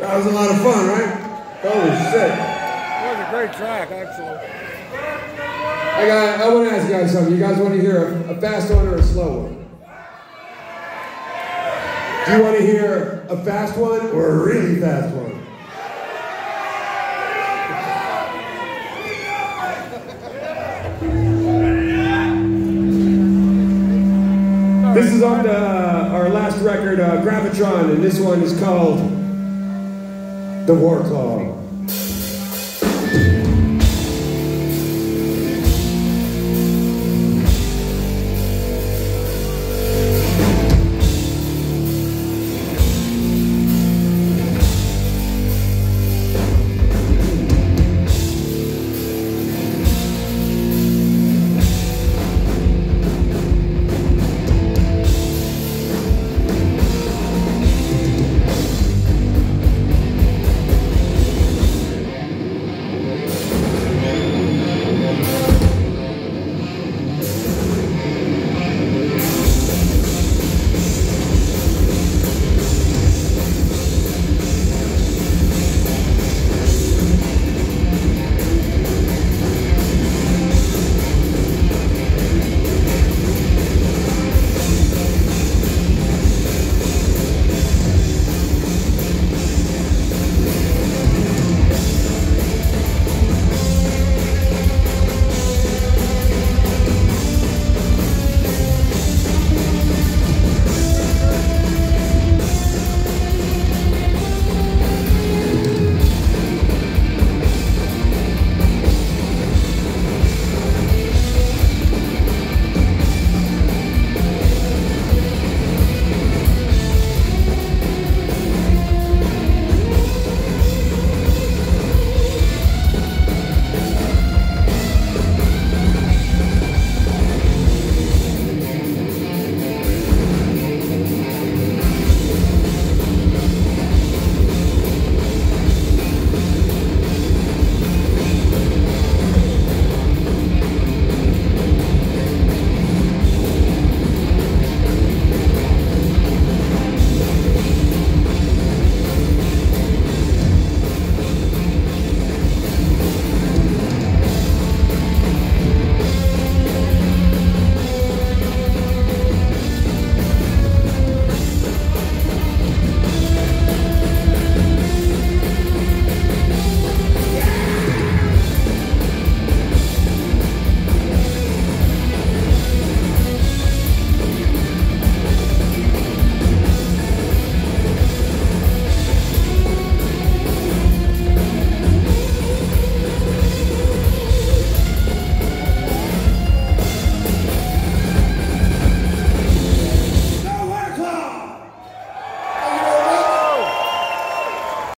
That was a lot of fun, right? Holy shit. That was a great track, actually. I got. I want to ask you guys something. You guys want to hear a, a fast one or a slow one? Do you want to hear a fast one or a really fast one? This is on the, our last record, uh, Gravitron, and this one is called The War Claw.